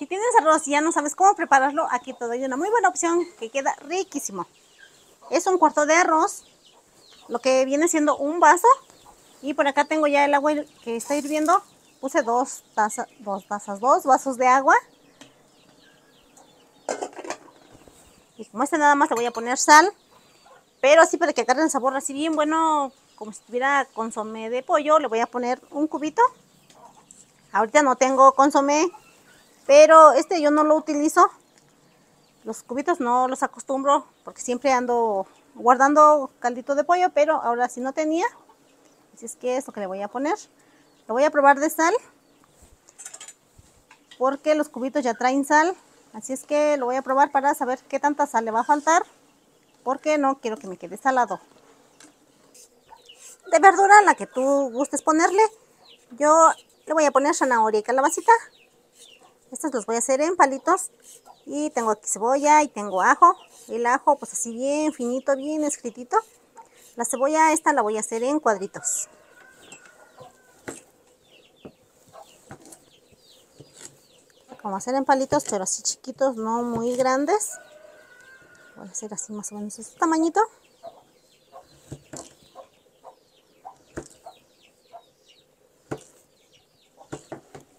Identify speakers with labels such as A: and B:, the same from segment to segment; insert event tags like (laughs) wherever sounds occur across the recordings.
A: Si tienes arroz y ya no sabes cómo prepararlo, aquí te doy una muy buena opción que queda riquísimo. Es un cuarto de arroz, lo que viene siendo un vaso. Y por acá tengo ya el agua que está hirviendo. Puse dos tazas, dos tazas, dos vasos de agua. Y como este nada más le voy a poner sal. Pero así para que agarre el sabor así bien bueno, como si tuviera consomé de pollo, le voy a poner un cubito. Ahorita no tengo consomé, pero este yo no lo utilizo. Los cubitos no los acostumbro porque siempre ando guardando caldito de pollo, pero ahora sí no tenía. Así es que es lo que le voy a poner. Lo voy a probar de sal porque los cubitos ya traen sal. Así es que lo voy a probar para saber qué tanta sal le va a faltar porque no quiero que me quede salado. De verdura, la que tú gustes ponerle, yo le voy a poner zanahoria y calabacita. Estos los voy a hacer en palitos. Y tengo aquí cebolla y tengo ajo. El ajo pues así bien finito, bien escritito. La cebolla esta la voy a hacer en cuadritos. Como hacer en palitos, pero así chiquitos, no muy grandes voy a hacer así más o menos este tamañito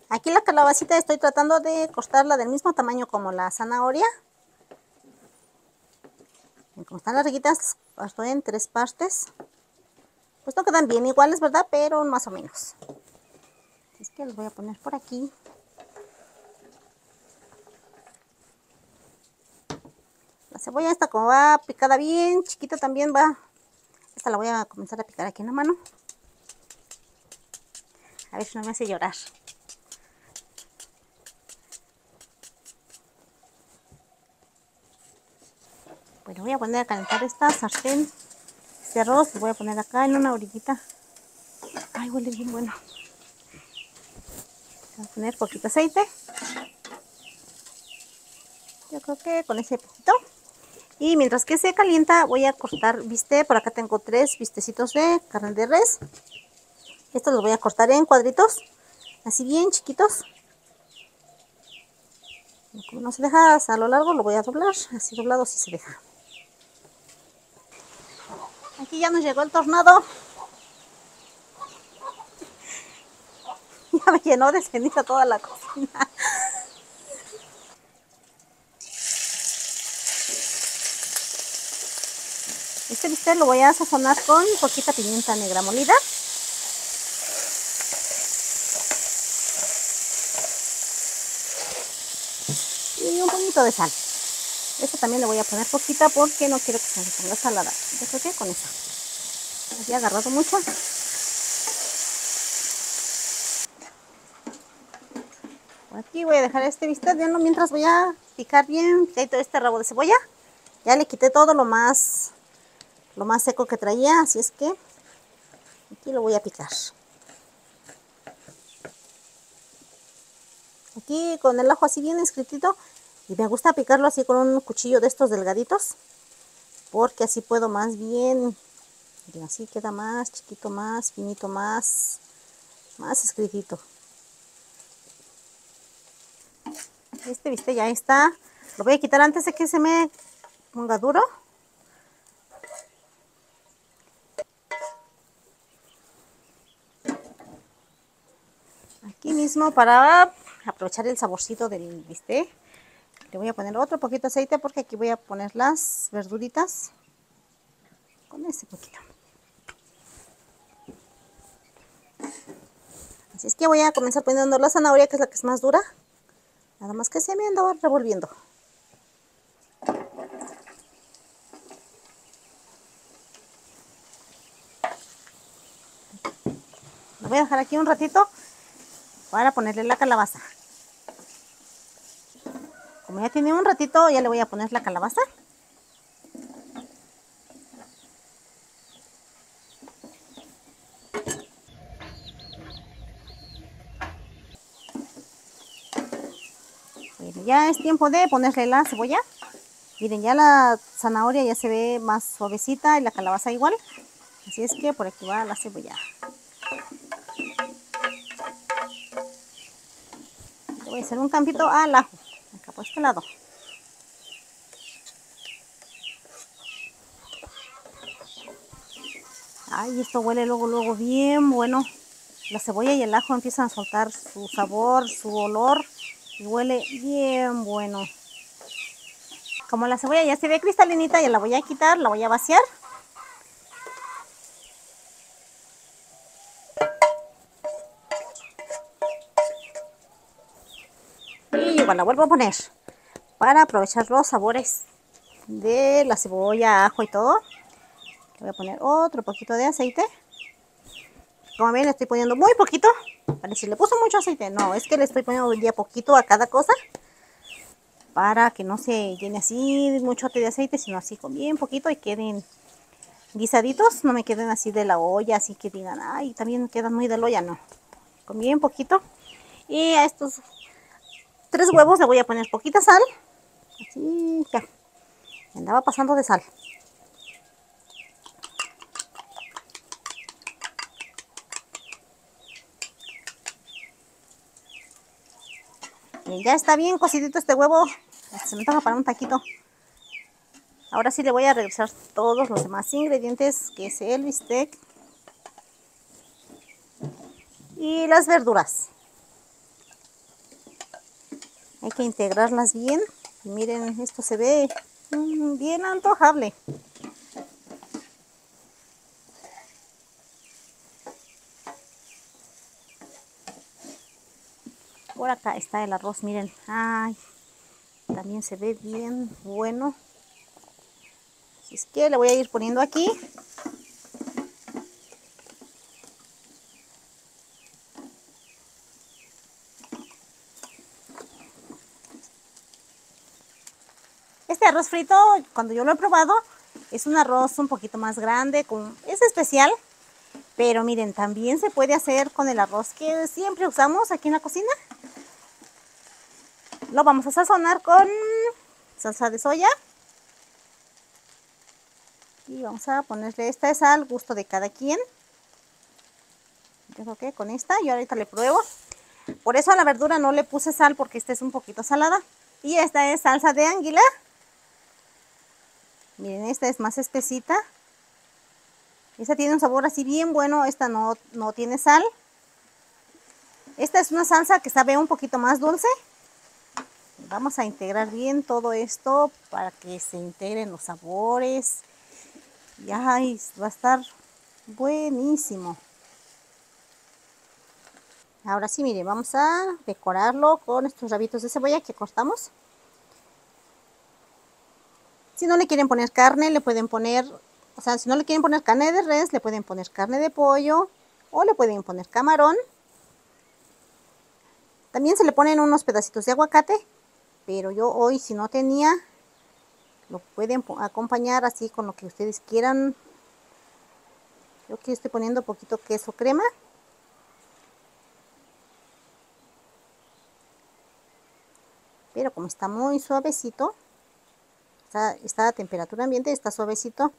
A: aquí la calabacita estoy tratando de cortarla del mismo tamaño como la zanahoria como están larguitas parto en tres partes pues no quedan bien iguales verdad pero más o menos es que los voy a poner por aquí cebolla esta como va picada bien chiquita también va. Esta la voy a comenzar a picar aquí en la mano. A ver si no me hace llorar. Bueno, voy a poner a calentar esta sartén. Este arroz lo voy a poner acá en una orillita. Ay, huele bien bueno. Voy a poner poquito aceite. Yo creo que con ese poquito y mientras que se calienta voy a cortar bistec. Por acá tengo tres bistecitos de carne de res. Estos los voy a cortar en cuadritos. Así bien chiquitos. Como no se deja a lo largo lo voy a doblar. Así doblado sí se deja. Aquí ya nos llegó el tornado. (laughs) Ya me llenó de ceniza toda la cocina. Este bistec lo voy a sazonar con poquita pimienta negra molida. Y un poquito de sal. Esta también le voy a poner poquita porque no quiero que se me ponga salada. Yo creo que con esa. Había agarrado mucho. aquí voy a dejar este bistec viendo mientras voy a picar bien todo este rabo de cebolla. Ya le quité todo lo más lo más seco que traía, así es que aquí lo voy a picar. Aquí con el ajo así bien escritito y me gusta picarlo así con un cuchillo de estos delgaditos porque así puedo más bien, y así queda más chiquito, más finito, más, más escritito. Este, viste, ya está. Lo voy a quitar antes de que se me ponga duro. Aquí mismo para aprovechar el saborcito del bistec. Le voy a poner otro poquito de aceite porque aquí voy a poner las verduritas con ese poquito. Así es que voy a comenzar poniendo la zanahoria que es la que es más dura. Nada más que se me anda revolviendo. Lo voy a dejar aquí un ratito para ponerle la calabaza. Como ya tiene un ratito, ya le voy a poner la calabaza. ya es tiempo de ponerle la cebolla. Miren, ya la zanahoria ya se ve más suavecita y la calabaza igual. Así es que por aquí va la cebolla. voy a hacer un campito al ajo, por este lado. Ay, esto huele luego, luego bien bueno. La cebolla y el ajo empiezan a soltar su sabor, su olor y huele bien bueno. Como la cebolla ya se ve cristalinita, ya la voy a quitar, la voy a vaciar. La vuelvo a poner para aprovechar los sabores de la cebolla, ajo y todo. Voy a poner otro poquito de aceite. Como ven, estoy poniendo muy poquito. Para si le puso mucho aceite, no, es que le estoy poniendo día poquito a cada cosa para que no se llene así mucho de aceite, sino así con bien poquito y queden guisaditos, no me queden así de la olla, así que digan, ay, también quedan muy de la olla, no, con bien poquito. Y a estos tres huevos le voy a poner poquita sal, así ya, me andaba pasando de sal. ya está bien cocidito este huevo. Se me toca para un taquito. Ahora sí le voy a regresar todos los demás ingredientes, que es el bistec. Y las verduras. Integrarlas bien. Y miren, esto se ve mm, bien antojable. Por acá está el arroz, miren. Ay, también se ve bien bueno. Así es que le voy a ir poniendo aquí. Este arroz frito, cuando yo lo he probado, es un arroz un poquito más grande, con, es especial, pero miren, también se puede hacer con el arroz que siempre usamos aquí en la cocina. Lo vamos a sazonar con salsa de soya. Y vamos a ponerle esta es al gusto de cada quien. Yo creo que con esta, yo ahorita le pruebo. Por eso a la verdura no le puse sal porque esta es un poquito salada. Y esta es salsa de anguila. Miren, esta es más espesita. Esta tiene un sabor así bien bueno, esta no, no tiene sal. Esta es una salsa que sabe un poquito más dulce. Vamos a integrar bien todo esto para que se integren los sabores. Ya va a estar buenísimo. Ahora sí, miren, vamos a decorarlo con estos rabitos de cebolla que cortamos. Si no le quieren poner carne, le pueden poner, o sea, si no le quieren poner carne de res, le pueden poner carne de pollo o le pueden poner camarón. También se le ponen unos pedacitos de aguacate pero yo hoy si no tenía lo pueden acompañar así con lo que ustedes quieran yo aquí estoy poniendo poquito queso crema pero como está muy suavecito está, a temperatura ambiente está suavecito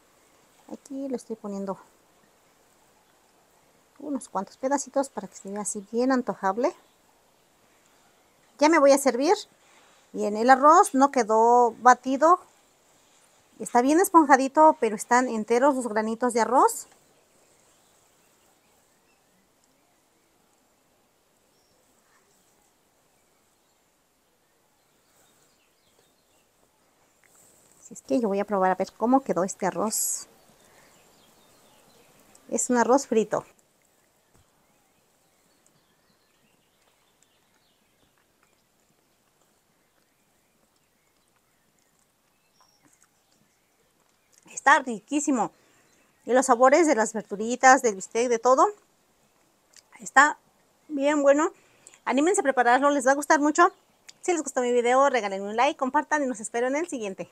A: aquí le estoy poniendo unos cuantos pedacitos para que se vea así bien antojable ya me voy a servir Bien, el arroz no quedó batido. Está bien esponjadito, pero están enteros los granitos de arroz. Es que yo voy a probar a ver cómo quedó este arroz. Es un arroz frito. Está riquísimo. Y los sabores de las verduritas, del bistec, de todo. Está bien bueno. Anímense a prepararlo, les va a gustar mucho. Si les gustó mi video, regálenme un like, compartan y nos espero en el siguiente.